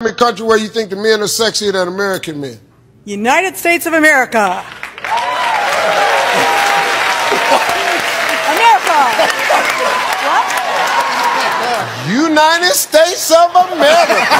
a country where you think the men are sexier than American men? United States of America. America. What? United States of America.